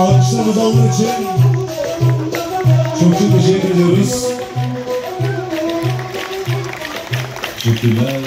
Evet alkışlarımız olduğu için çok çok teşekkür ediyoruz. Teşekkürler.